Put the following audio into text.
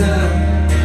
time